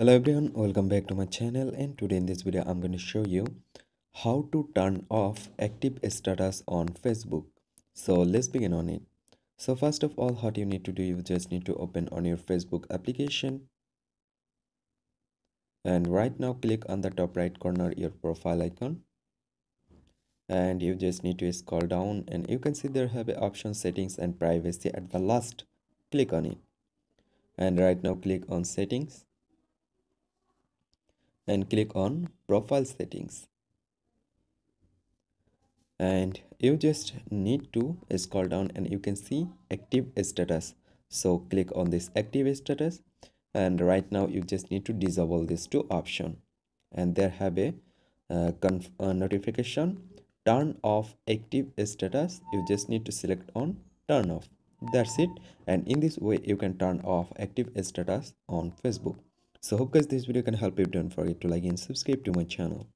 hello everyone welcome back to my channel and today in this video i'm going to show you how to turn off active status on facebook. So let's begin on it. So first of all what you need to do you just need to open on your facebook application. And right now click on the top right corner your profile icon. And you just need to scroll down and you can see there have option settings and privacy at the last. Click on it. And right now click on settings and click on profile settings. And you just need to scroll down and you can see active status. So click on this active status and right now you just need to disable these two option and there have a uh, uh, notification turn off active status. You just need to select on turn off. That's it. And in this way you can turn off active status on facebook so hope guys this video can help you don't forget to like and subscribe to my channel